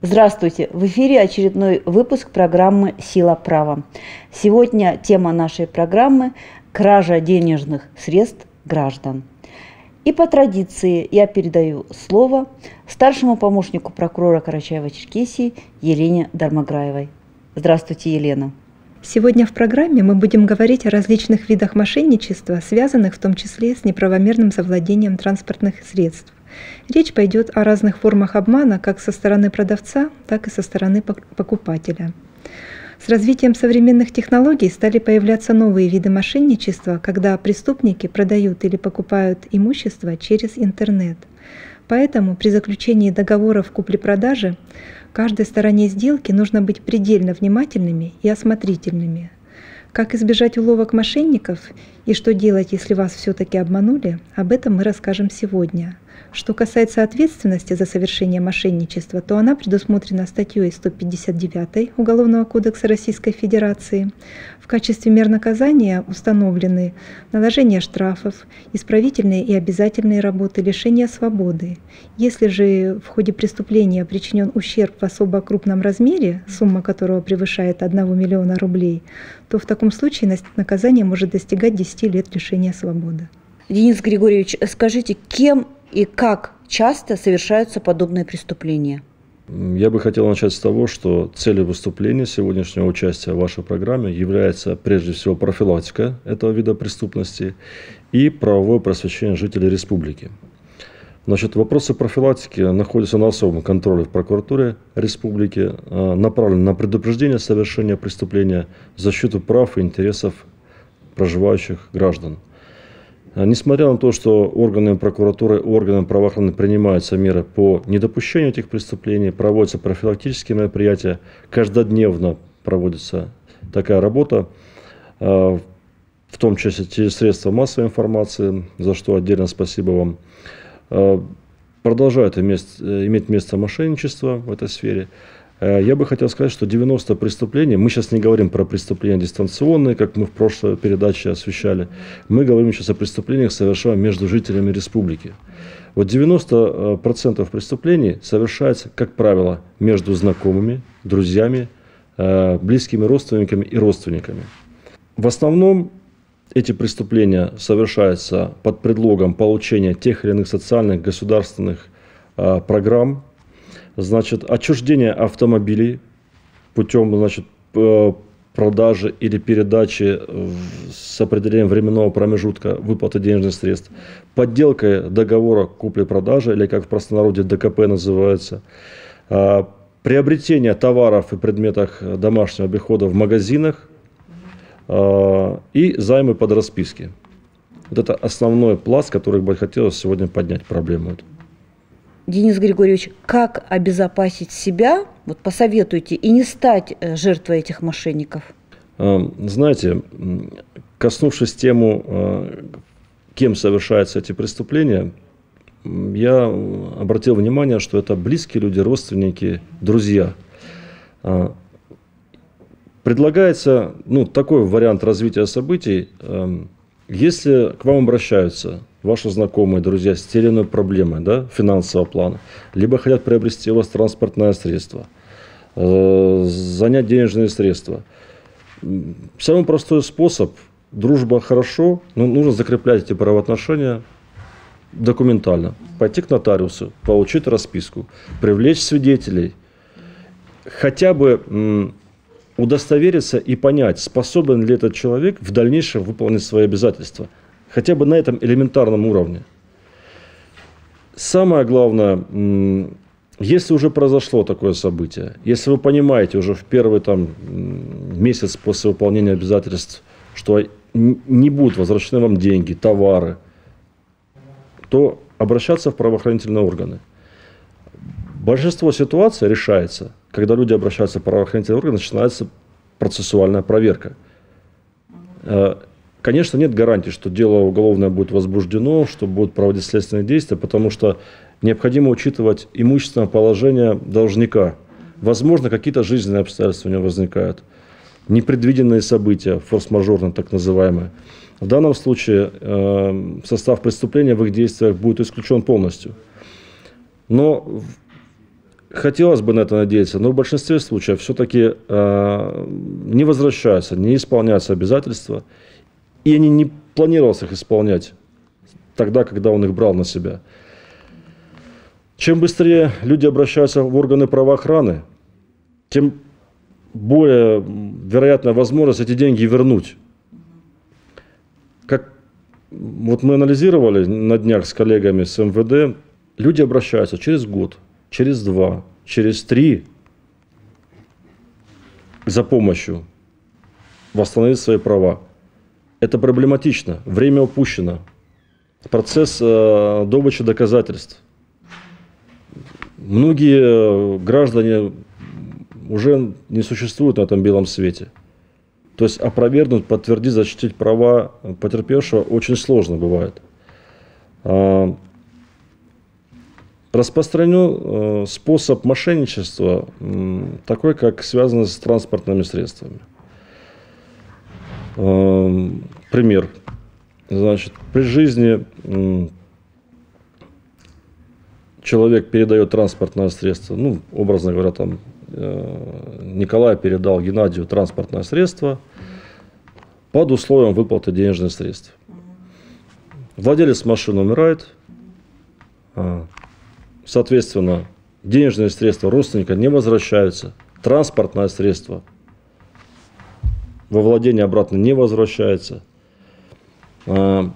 Здравствуйте! В эфире очередной выпуск программы «Сила права». Сегодня тема нашей программы – кража денежных средств граждан. И по традиции я передаю слово старшему помощнику прокурора Карачаева-Черкесии Елене Дармограевой. Здравствуйте, Елена. Сегодня в программе мы будем говорить о различных видах мошенничества, связанных в том числе с неправомерным завладением транспортных средств. Речь пойдет о разных формах обмана как со стороны продавца, так и со стороны покупателя. С развитием современных технологий стали появляться новые виды мошенничества, когда преступники продают или покупают имущество через интернет. Поэтому при заключении договоров купли-продажи каждой стороне сделки нужно быть предельно внимательными и осмотрительными. Как избежать уловок мошенников и что делать, если вас все-таки обманули, об этом мы расскажем сегодня – что касается ответственности за совершение мошенничества, то она предусмотрена статьей 159 Уголовного кодекса Российской Федерации. В качестве мер наказания установлены наложение штрафов, исправительные и обязательные работы, лишение свободы. Если же в ходе преступления причинен ущерб в особо крупном размере, сумма которого превышает 1 миллиона рублей, то в таком случае наказание может достигать 10 лет лишения свободы. Денис Григорьевич, скажите, кем и как часто совершаются подобные преступления? Я бы хотел начать с того, что целью выступления сегодняшнего участия в вашей программе является прежде всего профилактика этого вида преступности и правовое просвещение жителей республики. Значит, вопросы профилактики находятся на особом контроле в прокуратуре республики, а, направлены на предупреждение совершения преступления, защиту прав и интересов проживающих граждан – несмотря на то, что органами прокуратуры, органами правоохранения принимаются меры по недопущению этих преступлений, проводятся профилактические мероприятия, каждодневно проводится такая работа, а, в том числе через средства массовой информации, за что отдельно спасибо вам. А, продолжает иметь место мошенничество в этой сфере. Э, я бы хотел сказать, что 90 преступлений, мы сейчас не говорим про преступления дистанционные, как мы в прошлой передаче освещали, мы говорим сейчас о преступлениях, совершаемых между жителями республики. Вот 90% преступлений совершается, как правило, между знакомыми, друзьями, э, близкими родственниками и родственниками. В основном эти преступления совершаются под предлогом получения тех или иных социальных государственных э, программ, Значит, отчуждение автомобилей путем значит, продажи или передачи с определением временного промежутка выплаты денежных средств, подделкой договора купли-продажи, или как в простонародье ДКП называется, а, приобретение товаров и предметов домашнего обихода в магазинах а, и займы под расписки. Вот это основной пласт, который бы хотелось сегодня поднять проблему. Эту. Денис Григорьевич, как обезопасить себя, вот посоветуйте, и не стать э, жертвой этих мошенников? А, знаете, коснувшись тему, а, кем совершаются эти преступления, я обратил внимание, что это близкие люди, родственники, друзья. Предлагается ну, такой вариант развития событий. Если к вам обращаются ваши знакомые, друзья, с иной проблемой да, финансового плана, либо хотят приобрести у вас транспортное средство, э, занять денежные средства. Самый простой способ, дружба хорошо, но нужно закреплять эти правоотношения документально. Пойти к нотариусу, получить расписку, привлечь свидетелей, хотя бы удостовериться и понять, способен ли этот человек в дальнейшем выполнить свои обязательства. Хотя бы на этом элементарном уровне. Самое главное, если уже произошло такое событие, если вы понимаете уже в первый там, месяц после выполнения обязательств, что не будут возвращены вам деньги, товары, то обращаться в правоохранительные органы. Большинство ситуаций решается, когда люди обращаются в правоохранительные органы, начинается процессуальная проверка. Конечно, нет гарантии, что дело уголовное будет возбуждено, что будут проводить следственные действия, потому что необходимо учитывать имущественное положение должника. Возможно, какие-то жизненные обстоятельства у него возникают, непредвиденные события, форс-мажорные так называемые. В данном случае э, состав преступления в их действиях будет исключен полностью. Но хотелось бы на это надеяться, но в большинстве случаев все-таки э, не возвращаются, не исполняются обязательства, и они не планировалось их исполнять тогда, когда он их брал на себя. Чем быстрее люди обращаются в органы правоохраны, тем более вероятная возможность эти деньги вернуть. Как вот мы анализировали на днях с коллегами с МВД, люди обращаются через год, через два, через три за помощью восстановить свои права. Это проблематично, время упущено. Процесс э, добычи доказательств. Многие э, граждане уже не существуют на этом белом свете. То есть опровергнуть, подтвердить, защитить права потерпевшего очень сложно бывает. А, распространен э, способ мошенничества, такой, как связанный с транспортными средствами. А, пример. Значит, при жизни человек передает транспортное средство, ну, образно говоря, там э, Николай передал Геннадию транспортное средство под условием выплаты денежных средств. Владелец машины умирает, а, соответственно, денежные средства родственника не возвращаются, транспортное средство во владение обратно не возвращается. А,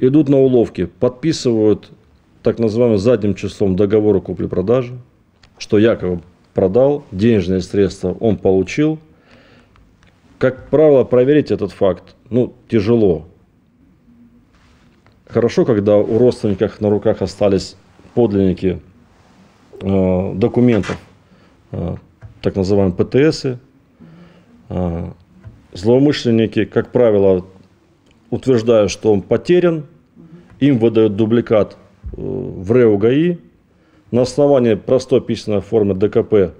идут на уловки, подписывают так называемым задним числом договора купли-продажи, что якобы продал, денежные средства он получил. Как правило, проверить этот факт ну, тяжело. Хорошо, когда у родственников на руках остались подлинники э, документов, э, так называемые ПТСы. Э, злоумышленники, как правило, утверждают, что он потерян, им выдают дубликат э, в РЭУ ГАИ, на основании простой письменной формы ДКП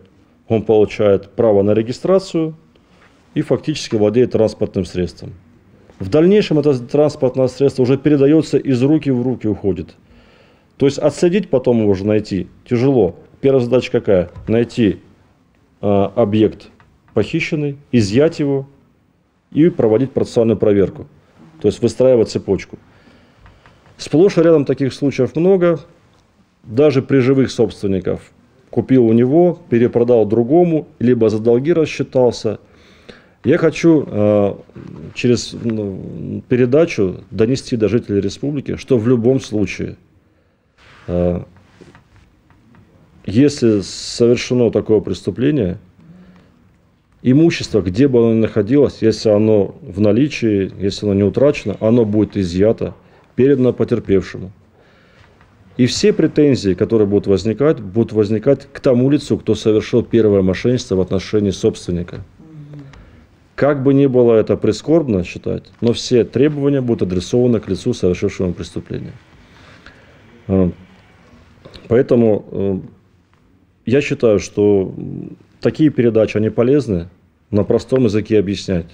он получает право на регистрацию и фактически владеет транспортным средством. В дальнейшем это транспортное средство уже передается из руки в руки уходит. То есть отследить потом его уже найти тяжело. Первая задача какая? Найти э, объект похищенный, изъять его и проводить процессуальную проверку. То есть выстраивать цепочку. Сплошь и рядом таких случаев много. Даже при живых собственников. Купил у него, перепродал другому, либо за долги рассчитался. Я хочу э, через ну, передачу донести до жителей республики, что в любом случае, э, если совершено такое преступление – имущество, где бы оно ни находилось, если оно в наличии, если оно не утрачено, оно будет изъято, передано потерпевшему. И все претензии, которые будут возникать, будут возникать к тому лицу, кто совершил первое мошенничество в отношении собственника. Как бы ни было это прискорбно считать, но все требования будут адресованы к лицу, совершившему преступление. А, поэтому э, я считаю, что такие передачи, они полезны на простом языке объяснять.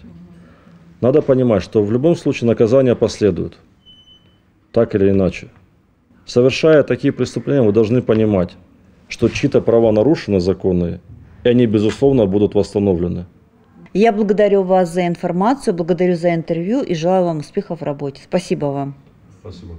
Надо понимать, что в любом случае наказание последует, так или иначе. Совершая такие преступления, вы должны понимать, что чьи-то права нарушены законные, и они, безусловно, будут восстановлены. Я благодарю вас за информацию, благодарю за интервью и желаю вам успехов в работе. Спасибо вам. Спасибо.